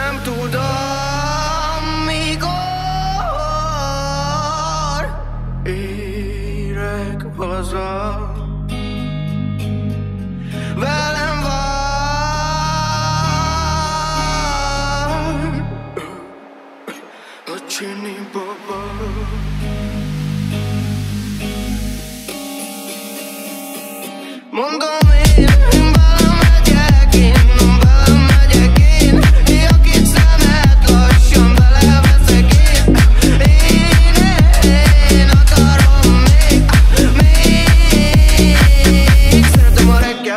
nem tudom, mikor érek haza. Velem vár a csini baba. Mondom,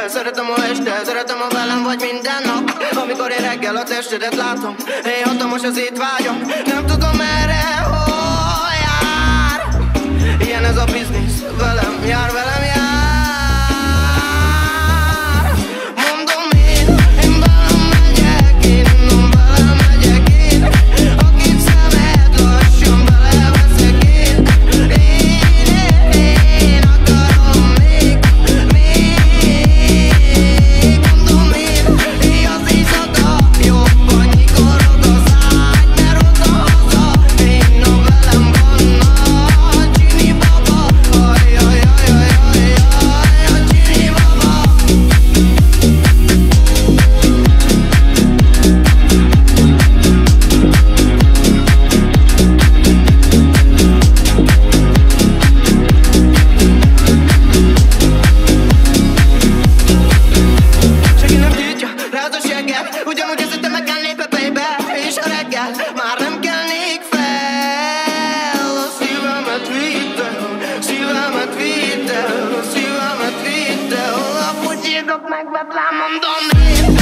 Szóval szeretem a este, szeretem a velem vagy minden nap. Amikor én reggel a testedet látom Én hatalmas az étvágy. megvetlen, mondom. én